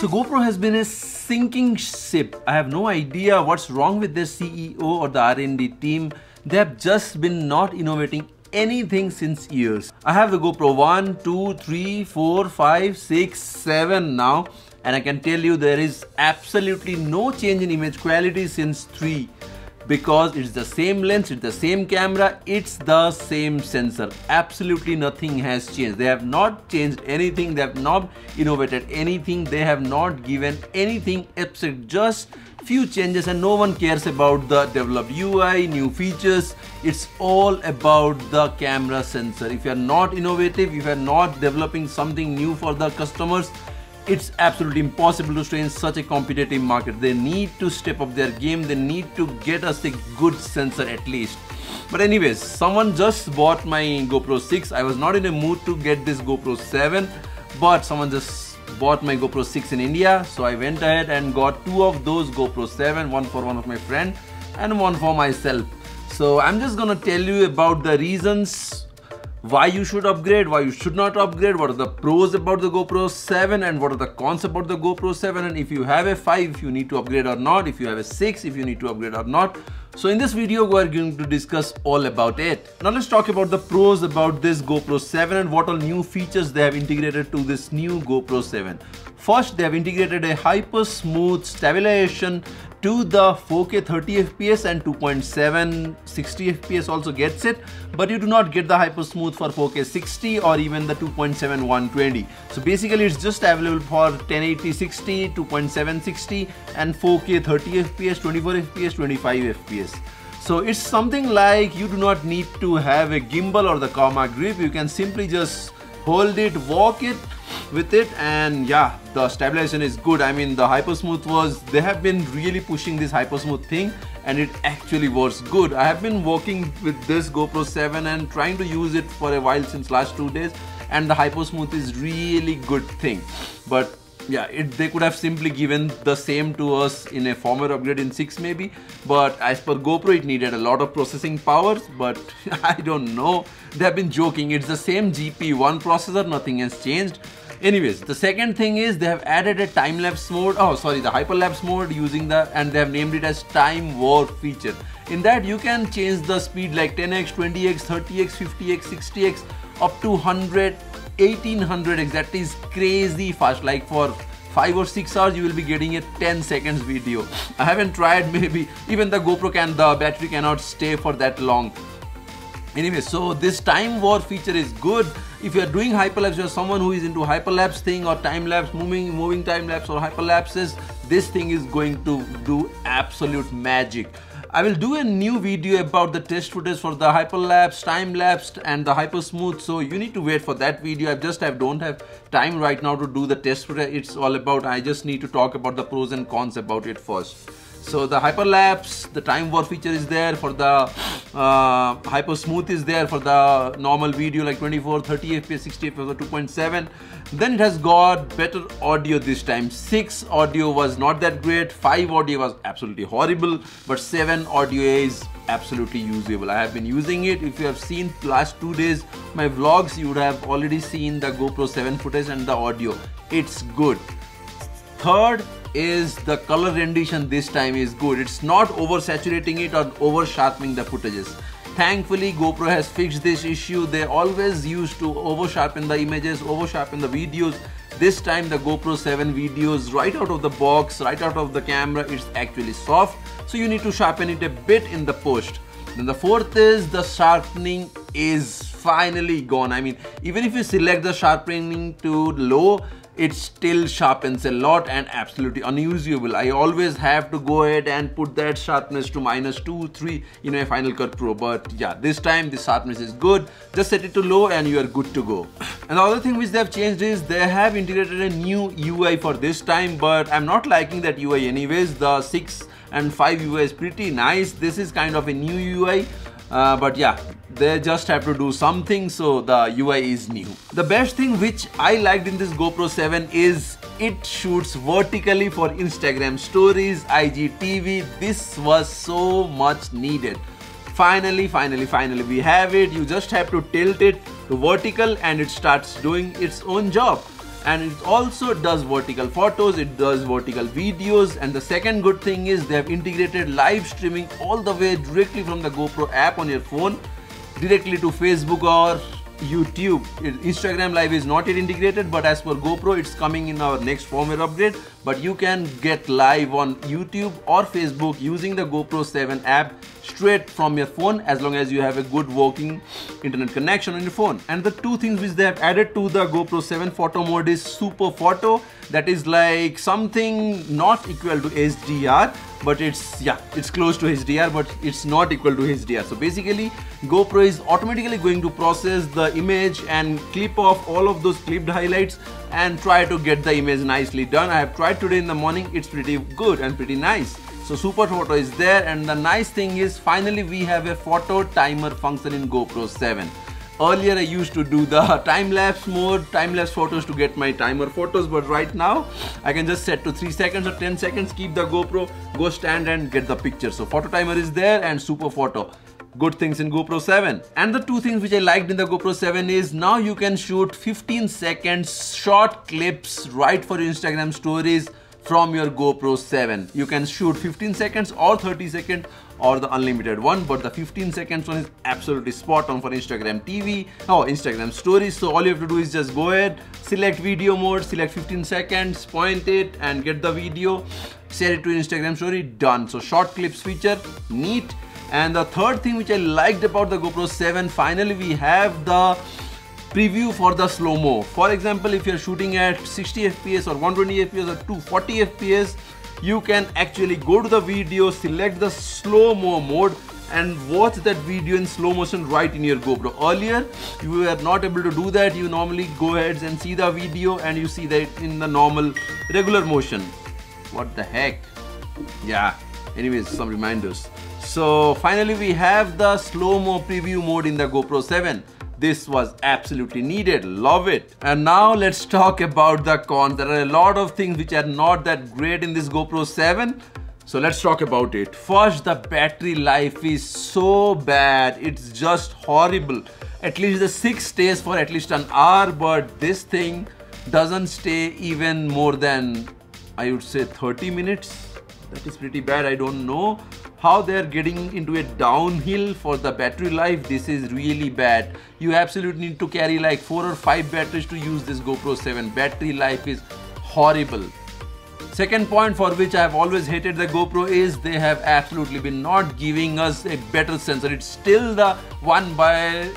So GoPro has been a sinking ship. I have no idea what's wrong with their CEO or the R&D team. They have just been not innovating anything since years. I have the GoPro 1, 2, 3, 4, 5, 6, 7 now and I can tell you there is absolutely no change in image quality since 3 because it's the same lens, it's the same camera, it's the same sensor. Absolutely nothing has changed. They have not changed anything, they have not innovated anything, they have not given anything except just few changes and no one cares about the developed UI, new features. It's all about the camera sensor. If you are not innovative, if you are not developing something new for the customers, it's absolutely impossible to stay in such a competitive market. They need to step up their game. They need to get us a good sensor at least. But anyways, someone just bought my GoPro 6. I was not in a mood to get this GoPro 7, but someone just bought my GoPro 6 in India. So I went ahead and got two of those GoPro 7, one for one of my friend and one for myself. So I'm just gonna tell you about the reasons why you should upgrade, why you should not upgrade, what are the pros about the GoPro 7 and what are the cons about the GoPro 7 and if you have a 5 if you need to upgrade or not, if you have a 6 if you need to upgrade or not. So in this video we are going to discuss all about it. Now let's talk about the pros about this GoPro 7 and what all new features they have integrated to this new GoPro 7. First they have integrated a hyper smooth stabilization to the 4K 30 FPS and 2.7 60 FPS also gets it. But you do not get the hyper smooth for 4K 60 or even the 2.7 120 so basically it's just available for 1080 60 2.7 60 and 4K 30 FPS 24 FPS 25 FPS so it's something like you do not need to have a gimbal or the camera grip. You can simply just hold it walk it with it and yeah the stabilization is good. I mean the hyper smooth was they have been really pushing this hyper smooth thing and it actually works good. I have been working with this gopro 7 and trying to use it for a while since last two days and the hyper smooth is really good thing. But yeah it, they could have simply given the same to us in a firmware upgrade in 6 maybe but as per GoPro it needed a lot of processing powers but I don't know. They have been joking. It's the same GP1 processor. Nothing has changed anyways the second thing is they have added a time-lapse mode. Oh sorry the hyperlapse mode using the and they have named it as time warp feature. In that you can change the speed like 10x 20x 30x 50x 60x up to 100 1800x that is crazy fast. Like for 5 or 6 hours you will be getting a 10 seconds video. I haven't tried maybe. Even the gopro can the battery cannot stay for that long anyway so this time warp feature is good if you are doing hyperlapse you're someone who is into hyperlapse thing or time lapse moving moving time lapse or hyperlapses this thing is going to do absolute magic I will do a new video about the test footage for the hyperlapse, time lapsed and the hyper smooth. So you need to wait for that video. I just have don't have time right now to do the test footage. It's all about I just need to talk about the pros and cons about it first. So the hyperlapse, the time warp feature is there for the uh, hyper smooth is there for the normal video like 24, 30 FPS, 60 FPS or 2.7. Then it has got better audio this time. 6 audio was not that great, 5 audio was absolutely horrible, but 7 audio is absolutely usable. I have been using it. If you have seen last 2 days my vlogs, you would have already seen the GoPro 7 footage and the audio. It's good. Third is the color rendition this time is good. It's not oversaturating it or over sharpening the footages. Thankfully, GoPro has fixed this issue. They always used to over sharpen the images, over sharpen the videos. This time the GoPro 7 videos right out of the box, right out of the camera, it's actually soft. So you need to sharpen it a bit in the post. Then the fourth is the sharpening is finally gone. I mean, even if you select the sharpening to low, it still sharpens a lot and absolutely unusable. I always have to go ahead and put that sharpness to minus 2, 3 in my Final Cut Pro. But yeah, this time the sharpness is good. Just set it to low and you are good to go. And the other thing which they have changed is they have integrated a new UI for this time, but I'm not liking that UI anyways. The 6 and 5 UI is pretty nice. This is kind of a new UI. Uh, but yeah, they just have to do something so the UI is new. The best thing which I liked in this GoPro 7 is it shoots vertically for Instagram stories, IGTV. This was so much needed. Finally, finally, finally we have it. You just have to tilt it to vertical and it starts doing its own job. and it also does vertical photos it does vertical videos and the second good thing is they have integrated live streaming all the way directly from the GoPro app on your phone directly to Facebook or YouTube. Instagram Live is not yet integrated, but as per GoPro, it's coming in our next firmware upgrade. But you can get live on YouTube or Facebook using the GoPro 7 app straight from your phone as long as you have a good working internet connection on your phone. And the two things which they have added to the GoPro 7 photo mode is Super Photo that is like something not equal to HDR but it's yeah it's close to HDR but it's not equal to HDR so basically GoPro is automatically going to process the image and clip off all of those clipped highlights and try to get the image nicely done. I have tried today in the morning. It's pretty good and pretty nice. So super photo is there. And the nice thing is finally we have a photo timer function in GoPro 7 Earlier I used to do the time-lapse mode, time-lapse photos to get my timer photos but right now I can just set to 3 seconds or 10 seconds, keep the GoPro, go stand and get the picture. So photo timer is there and super photo good things in GoPro 7. And the two things which I liked in the GoPro 7 is now you can shoot 15 seconds short clips right for Instagram stories from your GoPro 7. You can shoot 15 seconds or 30 seconds or the unlimited one but the 15 seconds one is absolutely spot on for Instagram TV or Instagram stories. So all you have to do is just go ahead select video mode select 15 seconds point it and get the video share it to Instagram story done. So short clips feature neat. And the third thing which I liked about the GoPro 7 finally we have the preview for the slow-mo. For example, if you're shooting at 60 FPS or 120 FPS or 240 FPS, you can actually go to the video, select the slow-mo mode and watch that video in slow motion right in your GoPro. Earlier, you were not able to do that. You normally go ahead and see the video and you see that in the normal regular motion. What the heck? Yeah, anyways, some reminders. So finally we have the slow-mo preview mode in the GoPro 7. This was absolutely needed. Love it. And now let's talk about the cons. There are a lot of things which are not that great in this GoPro 7. So let's talk about it. First, the battery life is so bad. It's just horrible. At least the 6 stays for at least an hour, but this thing doesn't stay even more than, I would say, 30 minutes. That is pretty bad. I don't know how they're getting into a downhill for the battery life this is really bad. You absolutely need to carry like four or five batteries to use this GoPro 7 battery life is horrible. Second point for which I have always hated the GoPro is they have absolutely been not giving us a better sensor. It's still the 1 by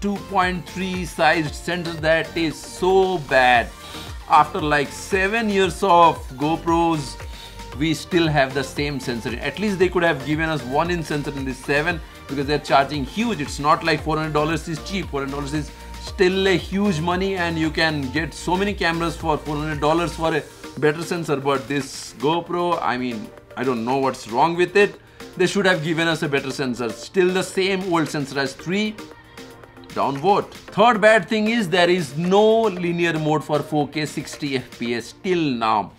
2.3 sized sensor that is so bad. After like 7 years of GoPros we still have the same sensor. At least they could have given us one inch sensor in this 7 because they're charging huge. It's not like $400 is cheap. $400 is still a huge money and you can get so many cameras for $400 for a better sensor. But this GoPro, I mean, I don't know what's wrong with it. They should have given us a better sensor. Still the same old sensor as 3 downvote. Third bad thing is there is no linear mode for 4K 60 FPS till now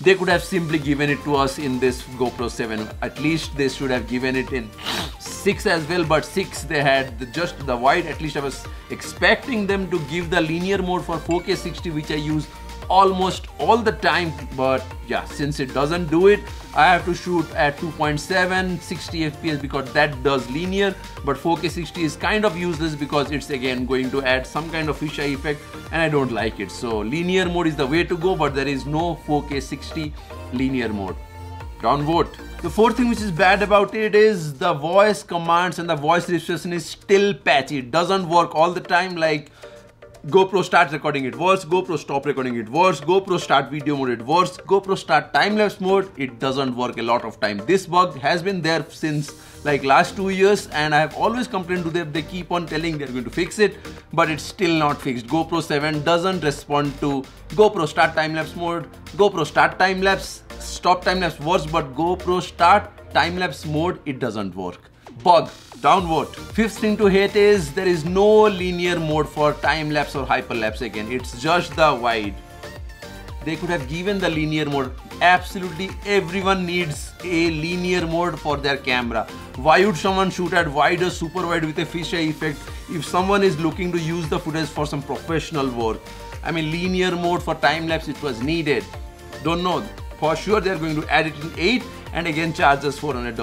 they could have simply given it to us in this GoPro 7 at least they should have given it in 6 as well but 6 they had the, just the wide. At least I was expecting them to give the linear mode for 4K 60 which I use almost all the time. But yeah since it doesn't do it I have to shoot at 2.7 60 fps because that does linear but 4k 60 is kind of useless because it's again going to add some kind of fisheye effect and I don't like it. So linear mode is the way to go but there is no 4k 60 linear mode. Downvote the fourth thing which is bad about it is the voice commands and the voice registration is still patchy. It doesn't work all the time like GoPro start recording it works, GoPro stop recording it works, GoPro start video mode it works, GoPro start time-lapse mode it doesn't work a lot of time. This bug has been there since like last two years and I have always complained to them, they keep on telling they're going to fix it but it's still not fixed. GoPro 7 doesn't respond to GoPro start time-lapse mode, GoPro start time-lapse, stop time-lapse works but GoPro start time-lapse mode it doesn't work. Downvote. Fifth thing to hate is there is no linear mode for time lapse or hyperlapse again. It's just the wide. They could have given the linear mode absolutely everyone needs a linear mode for their camera. Why would someone shoot at wide or super wide with a fisheye effect if someone is looking to use the footage for some professional work? I mean linear mode for time lapse it was needed. Don't know. For sure they're going to add it in 8 and again charge us $400.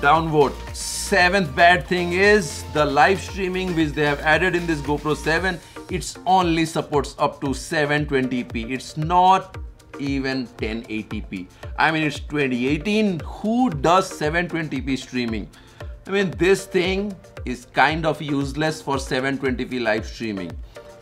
Downvote. Seventh bad thing is the live streaming which they have added in this GoPro 7 it's only supports up to 720p it's not even 1080p i mean it's 2018 who does 720p streaming? I mean this thing is kind of useless for 720p live streaming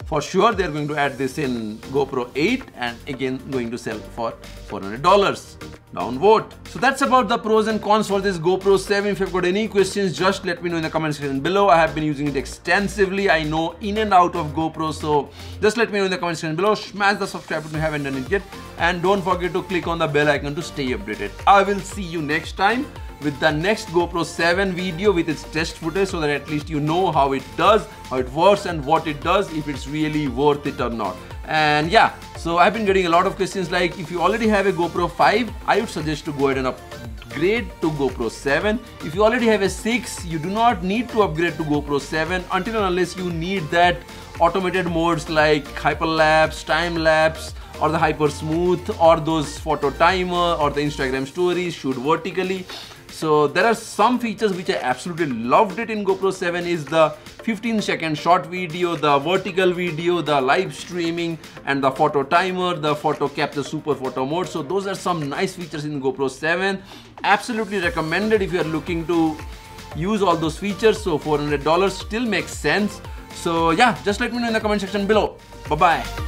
for sure they're going to add this in GoPro 8 and again going to sell for $400. Downvote. So that's about the pros and cons for this GoPro 7. If you've got any questions, just let me know in the comment section below. I have been using it extensively. I know in and out of GoPro. So just let me know in the comment section below. Smash the subscribe button if you haven't done it yet. And don't forget to click on the bell icon to stay updated. I will see you next time with the next GoPro 7 video with its test footage so that at least you know how it does, how it works and what it does, if it's really worth it or not. And yeah, so I've been getting a lot of questions like if you already have a GoPro 5, I would suggest to go ahead and upgrade to GoPro 7. If you already have a 6, you do not need to upgrade to GoPro 7 until and unless you need that automated modes like hyperlapse, time lapse, or the hyper smooth or those photo timer or the Instagram stories shoot vertically so there are some features which I absolutely loved it in GoPro 7 is the 15 second short video, the vertical video, the live streaming and the photo timer, the photo capture super photo mode. So those are some nice features in GoPro 7. Absolutely recommended if you are looking to use all those features. So $400 still makes sense. So yeah, just let me know in the comment section below. Bye-bye.